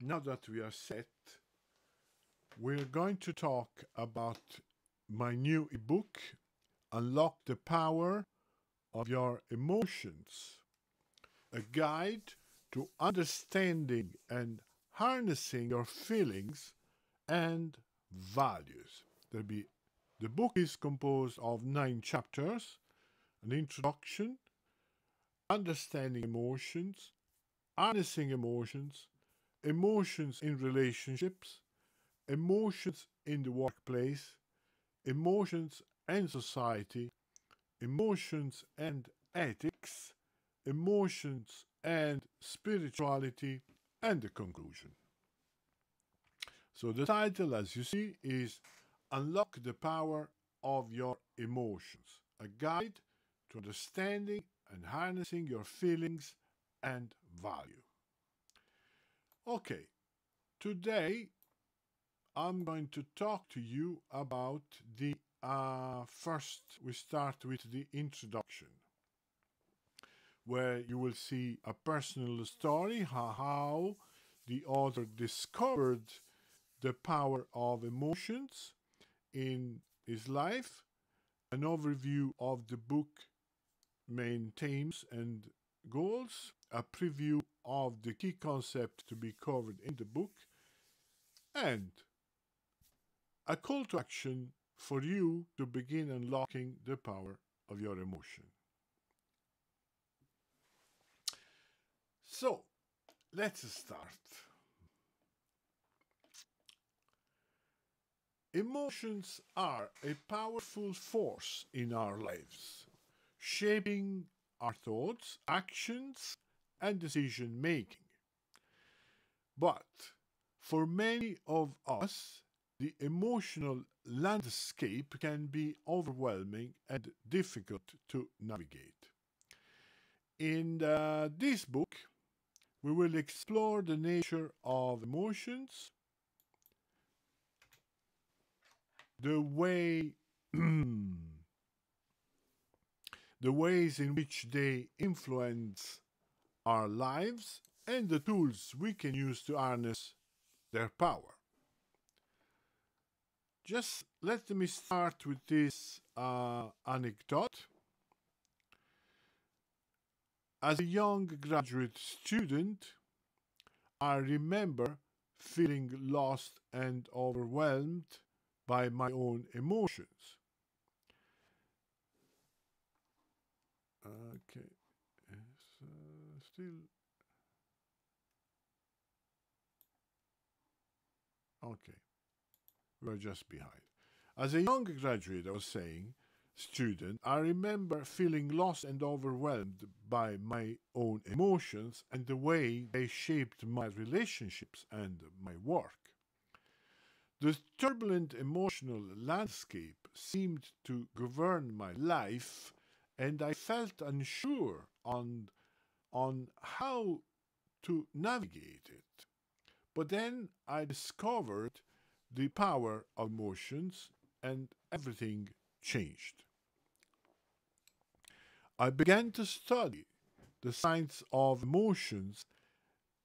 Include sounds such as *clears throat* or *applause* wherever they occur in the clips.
now that we are set, we're going to talk about my new ebook, Unlock the Power of Your Emotions, a guide to understanding and harnessing your feelings and values. There'll be, the book is composed of nine chapters an introduction, understanding emotions, harnessing emotions, emotions in relationships, emotions in the workplace, emotions and society, emotions and ethics, emotions and spirituality, and the conclusion. So the title, as you see, is Unlock the Power of Your Emotions, a guide to understanding and harnessing your feelings and value. Okay, today I'm going to talk to you about the uh, first, we start with the introduction, where you will see a personal story how the author discovered the power of emotions in his life, an overview of the book main themes and goals, a preview of the key concepts to be covered in the book, and a call to action for you to begin unlocking the power of your emotion. So, let's start. Emotions are a powerful force in our lives, shaping our thoughts, actions, and decision making. But for many of us, the emotional landscape can be overwhelming and difficult to navigate. In uh, this book, we will explore the nature of emotions, the way *clears throat* the ways in which they influence our lives and the tools we can use to harness their power. Just let me start with this uh, anecdote. As a young graduate student, I remember feeling lost and overwhelmed by my own emotions. Okay, still okay. We're just behind. As a young graduate, I was saying, student, I remember feeling lost and overwhelmed by my own emotions and the way they shaped my relationships and my work. The turbulent emotional landscape seemed to govern my life, and I felt unsure on, on how to navigate it. But then I discovered the power of emotions and everything changed. I began to study the science of emotions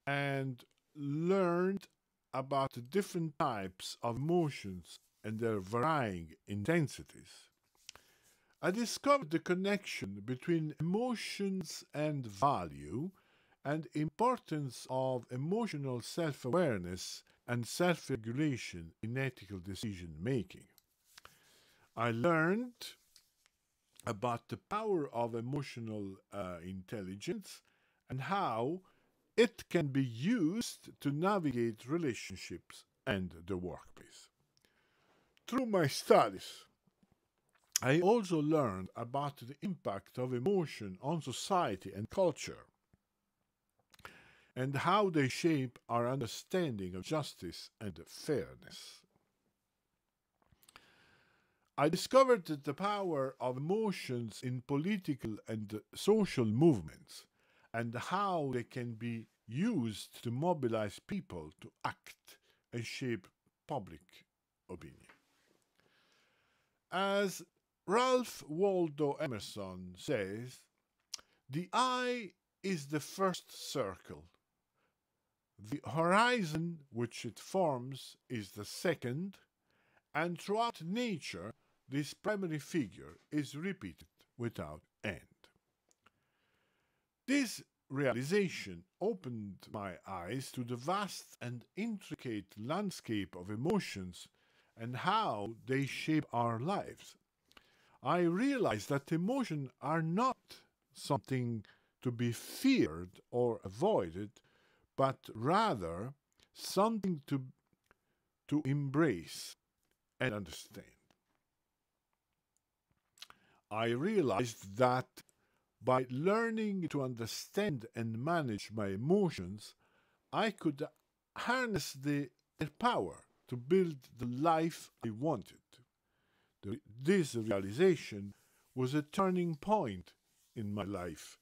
and learned about the different types of emotions and their varying intensities. I discovered the connection between emotions and value and importance of emotional self-awareness and self-regulation in ethical decision making. I learned about the power of emotional uh, intelligence and how it can be used to navigate relationships and the workplace. Through my studies, I also learned about the impact of emotion on society and culture and how they shape our understanding of justice and fairness. I discovered the power of emotions in political and social movements and how they can be used to mobilize people to act and shape public opinion. As Ralph Waldo Emerson says, the eye is the first circle The horizon which it forms is the second, and throughout nature this primary figure is repeated without end. This realization opened my eyes to the vast and intricate landscape of emotions and how they shape our lives. I realized that emotions are not something to be feared or avoided, but rather something to, to embrace and understand. I realized that by learning to understand and manage my emotions, I could harness the, their power to build the life I wanted. The, this realization was a turning point in my life,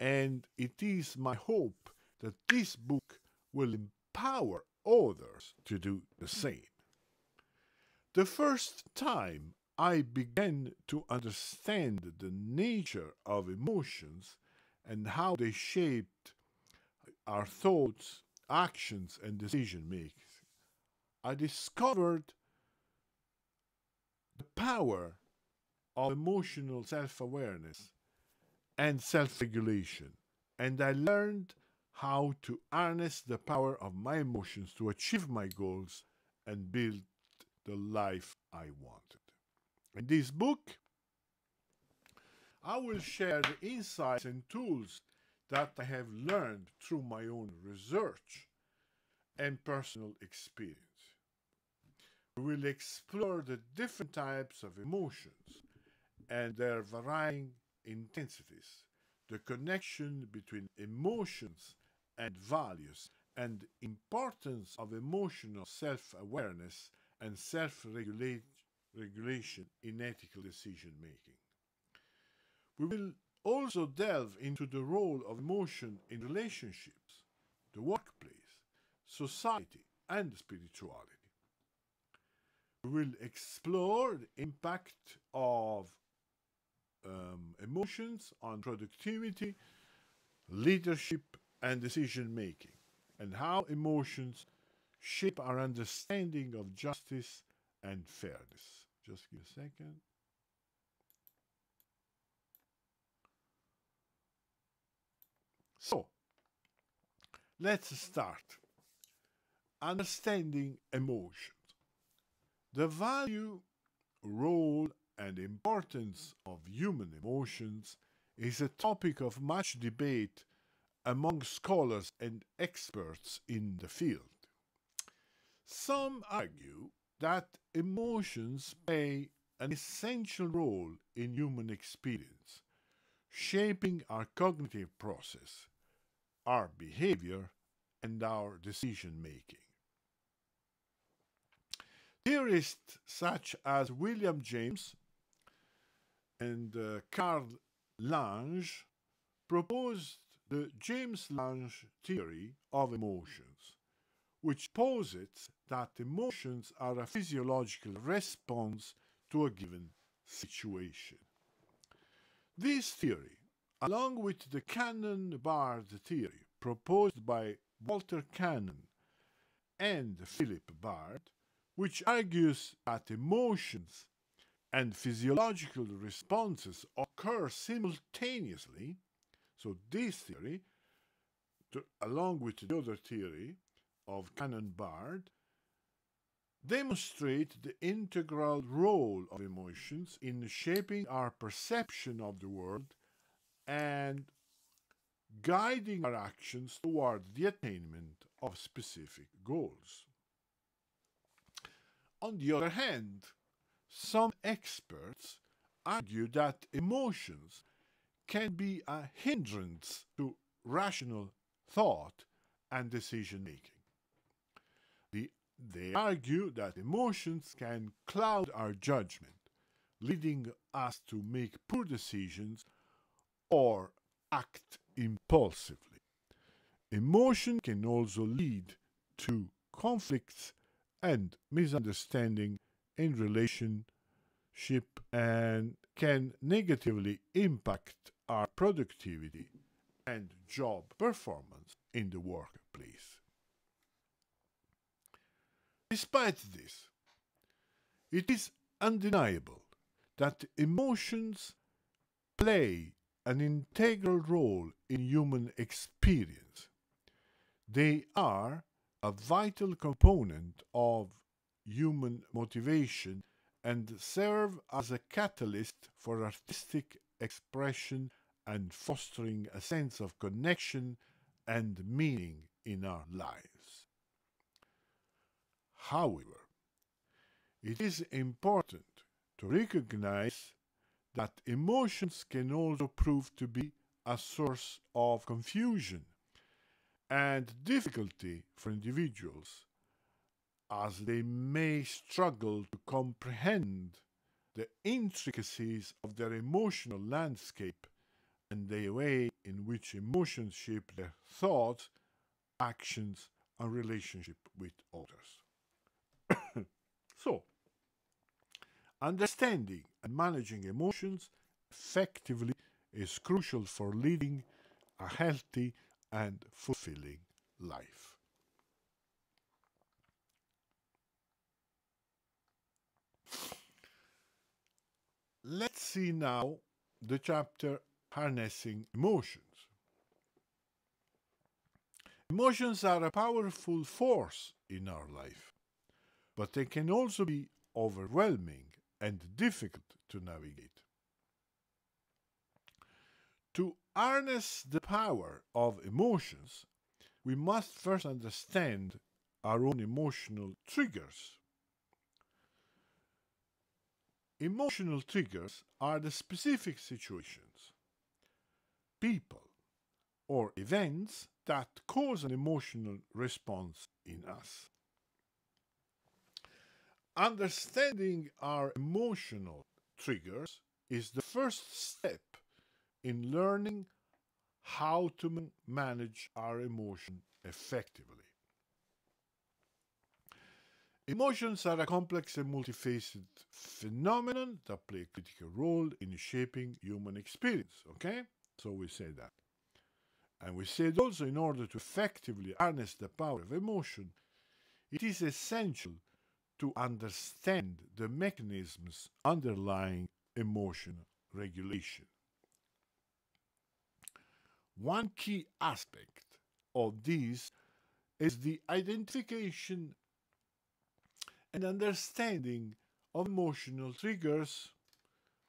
and it is my hope that this book will empower others to do the same. The first time I began to understand the nature of emotions and how they shaped our thoughts, actions, and decision making. I discovered the power of emotional self awareness and self regulation, and I learned how to harness the power of my emotions to achieve my goals and build the life I wanted. In this book, I will share the insights and tools that I have learned through my own research and personal experience. We will explore the different types of emotions and their varying intensities, the connection between emotions and values, and importance of emotional self-awareness and self-regulation regulation in ethical decision making. We will also delve into the role of emotion in relationships, the workplace, society, and spirituality. We will explore the impact of um, emotions on productivity, leadership, and decision making, and how emotions shape our understanding of justice and fairness. Just give a second. So, let's start. Understanding emotions. The value, role, and importance of human emotions is a topic of much debate among scholars and experts in the field. Some argue that emotions play an essential role in human experience, shaping our cognitive process, our behavior, and our decision making. Theorists such as William James and uh, Carl Lange proposed the James Lange theory of emotions which posits that emotions are a physiological response to a given situation. This theory, along with the Cannon-Bard theory proposed by Walter Cannon and Philip Bard, which argues that emotions and physiological responses occur simultaneously, so this theory, to, along with the other theory, of Cannon-Bard demonstrate the integral role of emotions in shaping our perception of the world and guiding our actions toward the attainment of specific goals. On the other hand, some experts argue that emotions can be a hindrance to rational thought and decision making. They argue that emotions can cloud our judgment, leading us to make poor decisions or act impulsively. Emotion can also lead to conflicts and misunderstanding in relationship and can negatively impact our productivity and job performance in the workplace. Despite this, it is undeniable that emotions play an integral role in human experience. They are a vital component of human motivation and serve as a catalyst for artistic expression and fostering a sense of connection and meaning in our lives. However, it is important to recognize that emotions can also prove to be a source of confusion and difficulty for individuals as they may struggle to comprehend the intricacies of their emotional landscape and the way in which emotions shape their thoughts, actions, and relationship with others. *coughs* so, understanding and managing emotions effectively is crucial for leading a healthy and fulfilling life. Let's see now the chapter Harnessing Emotions. Emotions are a powerful force in our life, but they can also be overwhelming and difficult to navigate. To harness the power of emotions, we must first understand our own emotional triggers. Emotional triggers are the specific situations, people, or events that cause an emotional response in us. Understanding our emotional triggers is the first step in learning how to manage our emotion effectively. Emotions are a complex and multifaceted phenomenon that play a critical role in shaping human experience. Okay? So we say that. And we said also in order to effectively harness the power of emotion, it is essential to understand the mechanisms underlying emotion regulation. One key aspect of this is the identification and understanding of emotional triggers,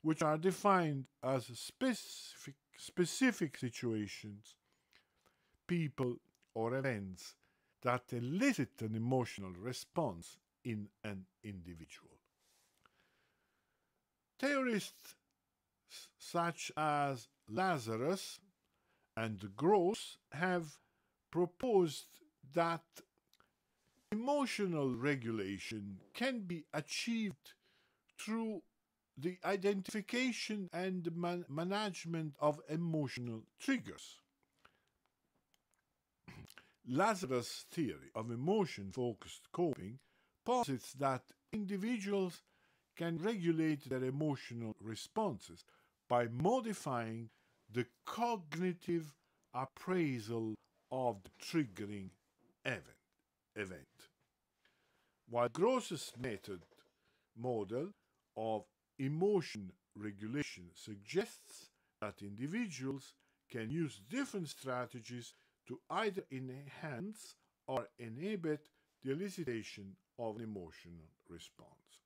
which are defined as specific, specific situations, people, or events that elicit an emotional response in an individual. Theorists such as Lazarus and Gross have proposed that Emotional regulation can be achieved through the identification and man management of emotional triggers. *clears throat* Lazarus' theory of emotion focused coping posits that individuals can regulate their emotional responses by modifying the cognitive appraisal of the triggering event event. While Gross's method model of emotion regulation suggests that individuals can use different strategies to either enhance or inhibit the elicitation of an emotional response.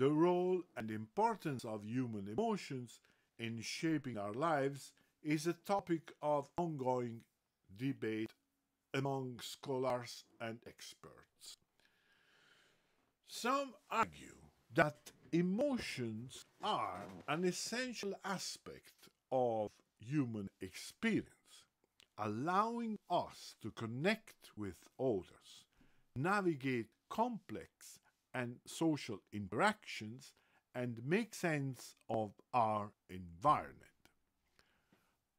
The role and importance of human emotions in shaping our lives is a topic of ongoing debate among scholars and experts. Some argue that emotions are an essential aspect of human experience, allowing us to connect with others, navigate complex and social interactions, and make sense of our environment.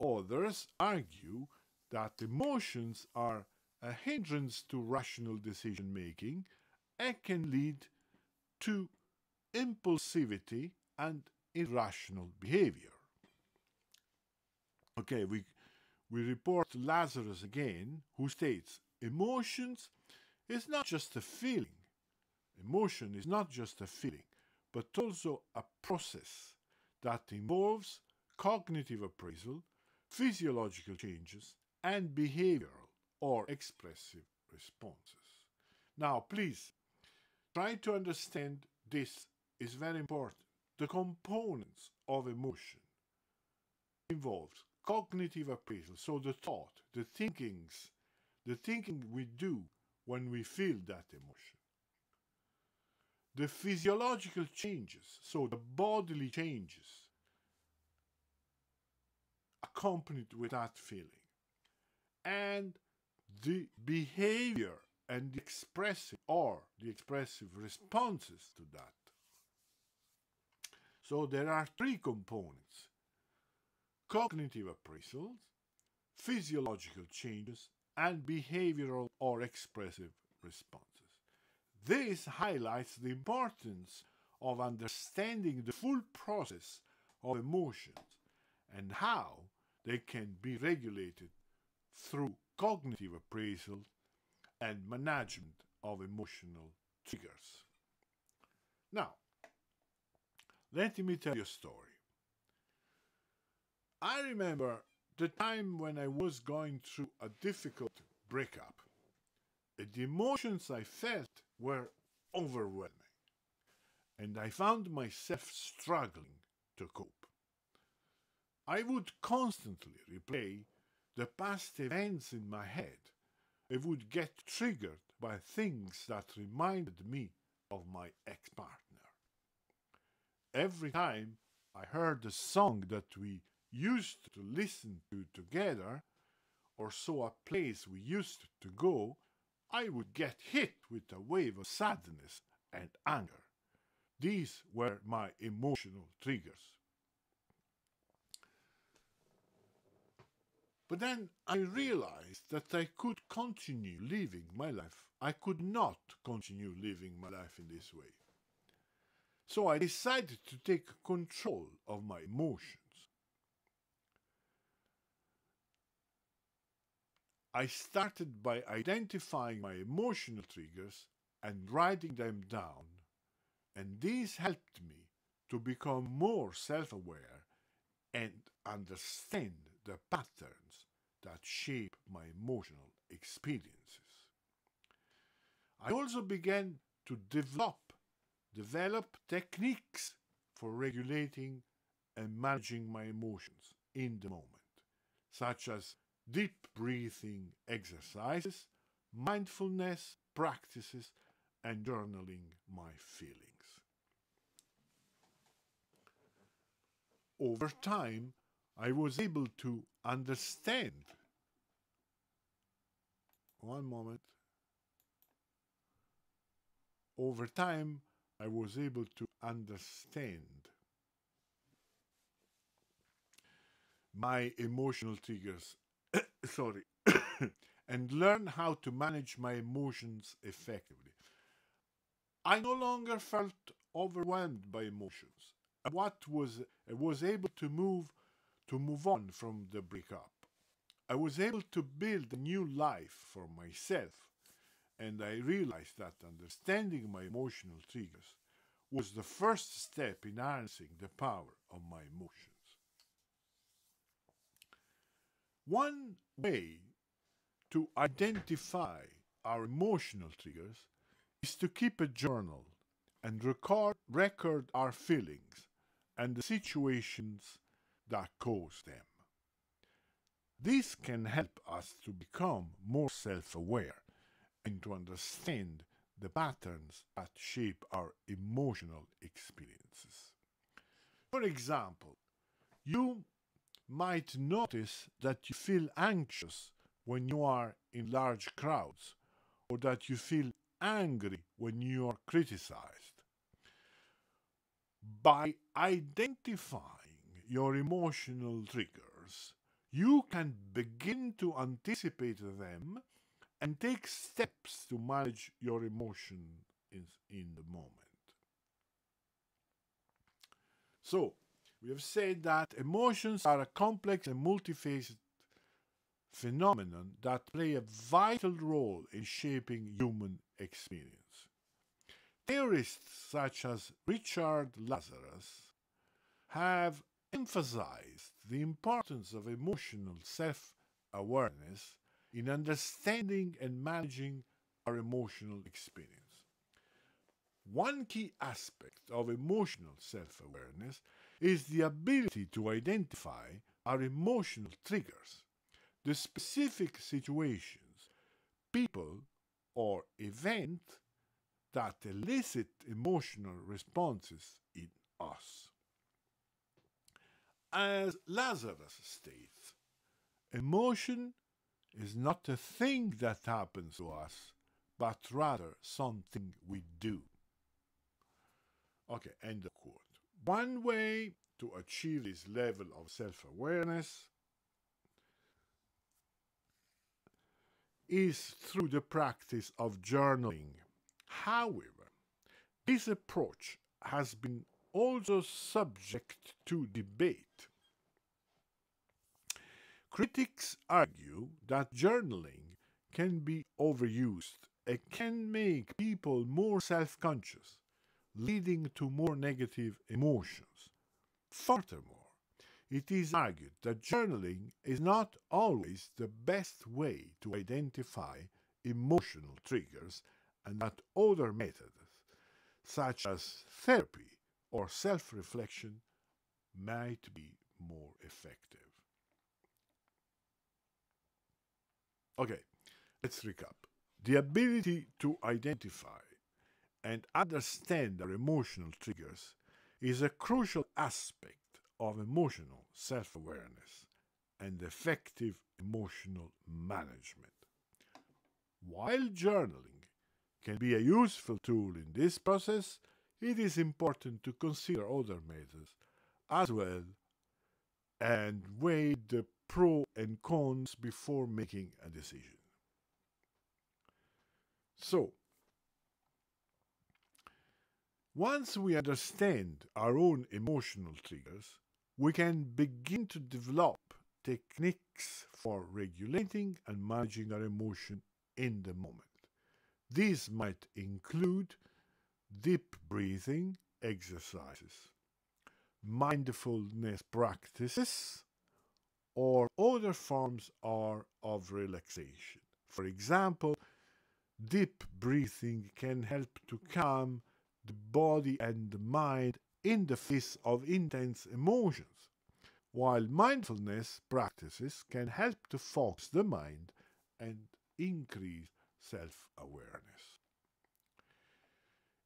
Others argue that emotions are a hindrance to rational decision making and can lead to impulsivity and irrational behavior. Okay, we, we report Lazarus again, who states emotions is not just a feeling. Emotion is not just a feeling, but also a process that involves cognitive appraisal, physiological changes, and behavioral or expressive responses. Now, please try to understand this is very important. The components of emotion involves cognitive appraisal, so the thought, the thinkings, the thinking we do when we feel that emotion. The physiological changes, so the bodily changes accompanied with that feeling. And the behavior and the expressive or the expressive responses to that. So there are three components cognitive appraisals, physiological changes, and behavioral or expressive responses. This highlights the importance of understanding the full process of emotions and how they can be regulated through cognitive appraisal and management of emotional triggers. Now, let me tell you a story. I remember the time when I was going through a difficult breakup. The emotions I felt were overwhelming, and I found myself struggling to cope. I would constantly replay the past events in my head. I would get triggered by things that reminded me of my ex partner. Every time I heard the song that we used to listen to together, or saw a place we used to go, I would get hit with a wave of sadness and anger. These were my emotional triggers. But then I realized that I could continue living my life. I could not continue living my life in this way. So I decided to take control of my emotions. I started by identifying my emotional triggers and writing them down, and this helped me to become more self aware and understand the patterns that shape my emotional experiences. I also began to develop develop techniques for regulating and managing my emotions in the moment, such as deep breathing exercises, mindfulness practices, and journaling my feelings. Over time, I was able to understand. One moment. Over time, I was able to understand my emotional triggers sorry, *coughs* and learn how to manage my emotions effectively. I no longer felt overwhelmed by emotions. What was I was able to move to move on from the breakup. I was able to build a new life for myself, and I realized that understanding my emotional triggers was the first step in harnessing the power of my emotions. One way to identify our emotional triggers is to keep a journal and record, record our feelings and the situations that cause them. This can help us to become more self aware and to understand the patterns that shape our emotional experiences. For example, you might notice that you feel anxious when you are in large crowds or that you feel angry when you are criticized. By identifying your emotional triggers, you can begin to anticipate them and take steps to manage your emotion in, in the moment. So, we have said that emotions are a complex and multifaceted phenomenon that play a vital role in shaping human experience. Theorists such as Richard Lazarus have emphasized the importance of emotional self awareness in understanding and managing our emotional experience. One key aspect of emotional self awareness is the ability to identify our emotional triggers, the specific situations, people, or event that elicit emotional responses in us. As Lazarus states, emotion is not a thing that happens to us, but rather something we do. Okay, end of quote. One way to achieve this level of self awareness is through the practice of journaling. However, this approach has been also subject to debate. Critics argue that journaling can be overused and can make people more self conscious, leading to more negative emotions. Furthermore, it is argued that journaling is not always the best way to identify emotional triggers and that other methods, such as therapy or self reflection, might be more effective. Okay, let's recap. The ability to identify and understand our emotional triggers is a crucial aspect of emotional self awareness and effective emotional management. While journaling can be a useful tool in this process, it is important to consider other methods as well and weigh the pros and cons before making a decision. So, once we understand our own emotional triggers, we can begin to develop techniques for regulating and managing our emotion in the moment. These might include deep breathing exercises, mindfulness practices, or other forms of relaxation. For example, deep breathing can help to calm the body and the mind in the face of intense emotions, while mindfulness practices can help to focus the mind and increase self awareness.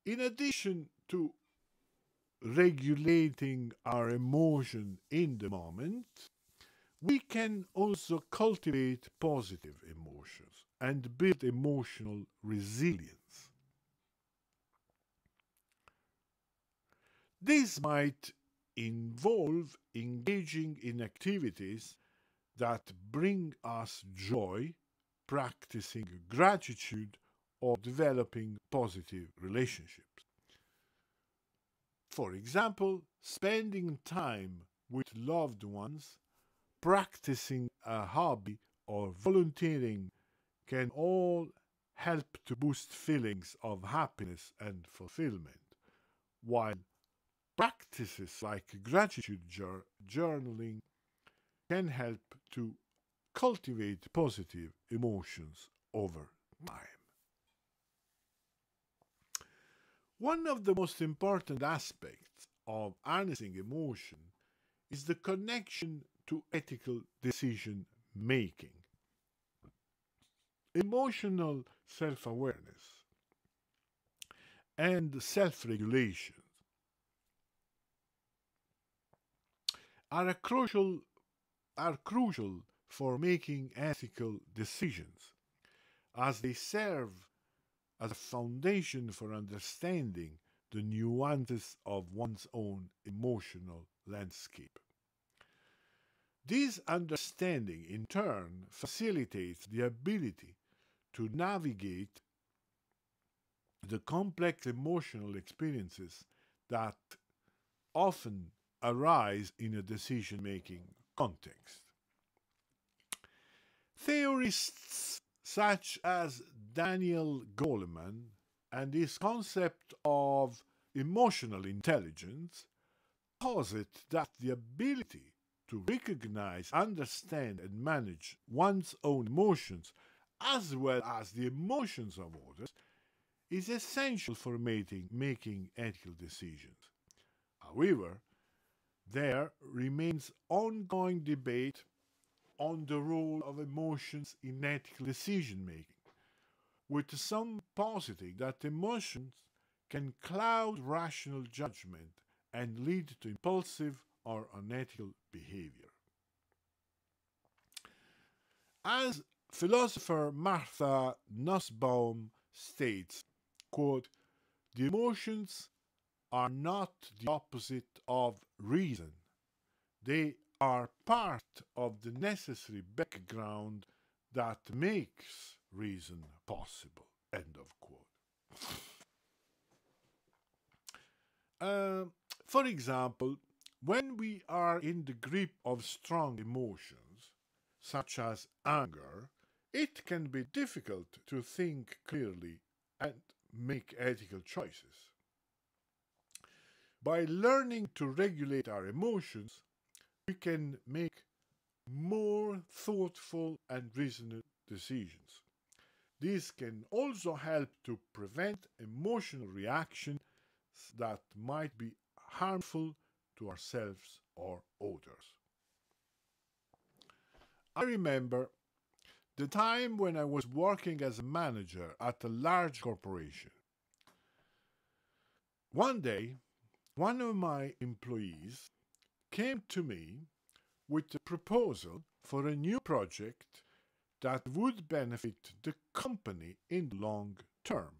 In addition to regulating our emotion in the moment, we can also cultivate positive emotions and build emotional resilience. This might involve engaging in activities that bring us joy, practicing gratitude, or developing positive relationships. For example, spending time with loved ones, practicing a hobby, or volunteering can all help to boost feelings of happiness and fulfillment, while practices like gratitude journaling can help to cultivate positive emotions over time. One of the most important aspects of harnessing emotion is the connection to ethical decision making. Emotional self awareness and self regulation are crucial are crucial for making ethical decisions as they serve as a foundation for understanding the nuances of one's own emotional landscape. This understanding, in turn, facilitates the ability to navigate the complex emotional experiences that often arise in a decision making context. Theorists such as Daniel Goleman and his concept of emotional intelligence posit that the ability to recognize, understand, and manage one's own emotions as well as the emotions of others is essential for making ethical decisions. However, there remains ongoing debate on the role of emotions in ethical decision making, with some positing that emotions can cloud rational judgment and lead to impulsive or unethical behavior. As philosopher Martha Nussbaum states, quote, the emotions are not the opposite of reason. They are part of the necessary background that makes reason possible. End of quote. Uh, for example, when we are in the grip of strong emotions, such as anger, it can be difficult to think clearly and make ethical choices. By learning to regulate our emotions, we can make more thoughtful and reasoned decisions. This can also help to prevent emotional reactions that might be harmful to ourselves or others. I remember the time when I was working as a manager at a large corporation. One day, one of my employees came to me with a proposal for a new project that would benefit the company in long term,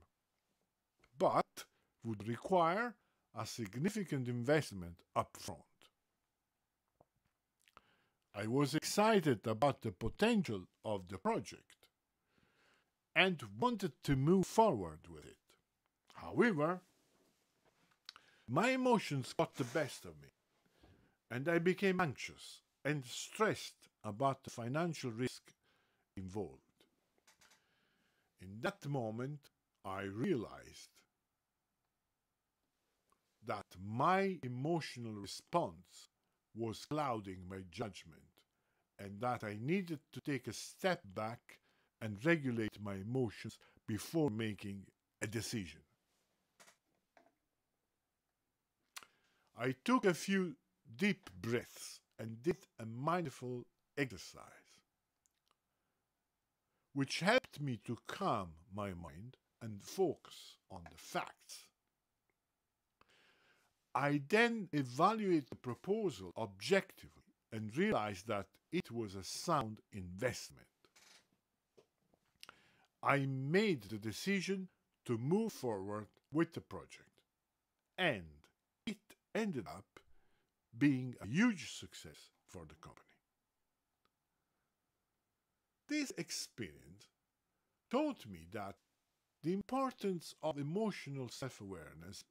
but would require a significant investment up front. I was excited about the potential of the project and wanted to move forward with it. However, my emotions got the best of me, and I became anxious and stressed about the financial risk involved. In that moment, I realized that my emotional response was clouding my judgment and that I needed to take a step back and regulate my emotions before making a decision. I took a few deep breaths and did a mindful exercise, which helped me to calm my mind and focus on the facts. I then evaluated the proposal objectively and realized that it was a sound investment. I made the decision to move forward with the project, and ended up being a huge success for the company. This experience taught me that the importance of emotional self awareness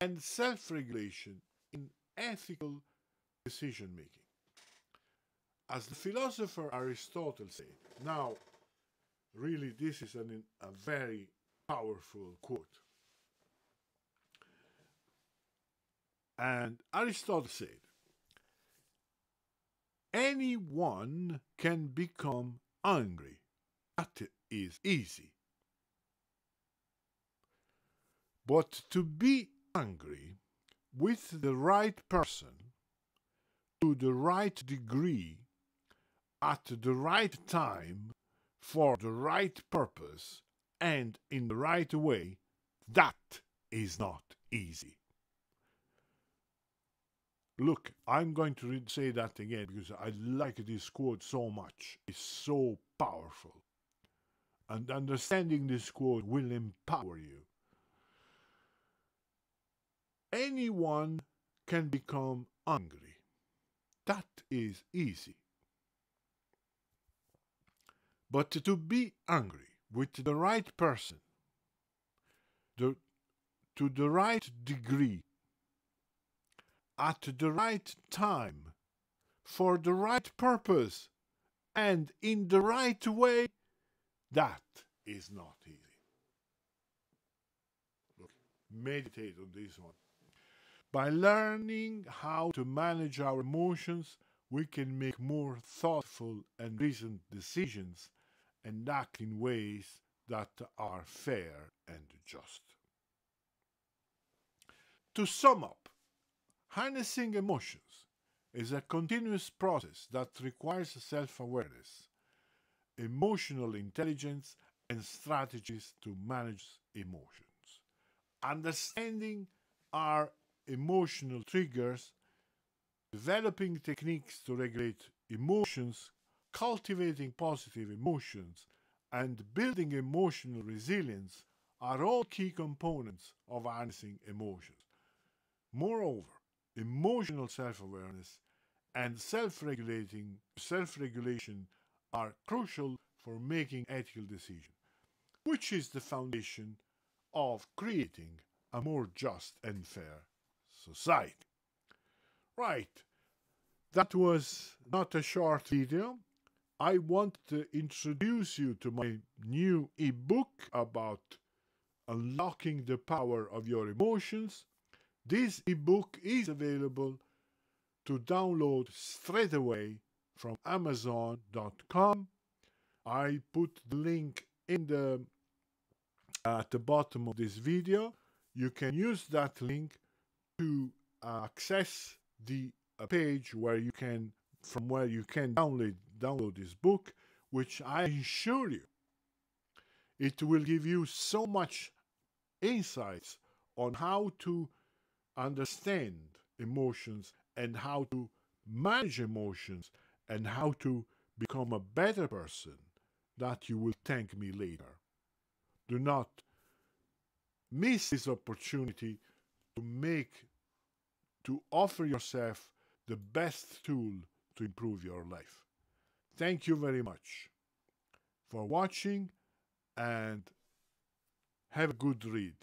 and self regulation in ethical decision making. As the philosopher Aristotle said, now, really, this is an, a very powerful quote. And Aristotle said, anyone can become angry. That is easy. But to be angry with the right person to the right degree at the right time for the right purpose and in the right way, that is not easy. Look, I'm going to read, say that again because I like this quote so much. It's so powerful. And understanding this quote will empower you anyone can become angry. That is easy. But to be angry with the right person, the, to the right degree, at the right time, for the right purpose, and in the right way, that is not easy. Look, meditate on this one. By learning how to manage our emotions, we can make more thoughtful and reasoned decisions and act in ways that are fair and just. To sum up, harnessing emotions is a continuous process that requires self awareness, emotional intelligence, and strategies to manage emotions. Understanding our emotional triggers, developing techniques to regulate emotions, cultivating positive emotions, and building emotional resilience are all key components of harnessing emotions. Moreover, emotional self-awareness and self-regulating self-regulation are crucial for making ethical decisions, which is the foundation of creating a more just and fair society. Right, that was not a short video. I want to introduce you to my new ebook about unlocking the power of your emotions. This ebook is available to download straight away from amazon.com. I put the link in the at the bottom of this video. You can use that link to access the uh, page where you can from where you can download download this book which I assure you it will give you so much insights on how to understand emotions and how to manage emotions and how to become a better person that you will thank me later. Do not miss this opportunity to make, to offer yourself the best tool to improve your life. Thank you very much for watching and have a good read.